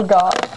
Oh, God.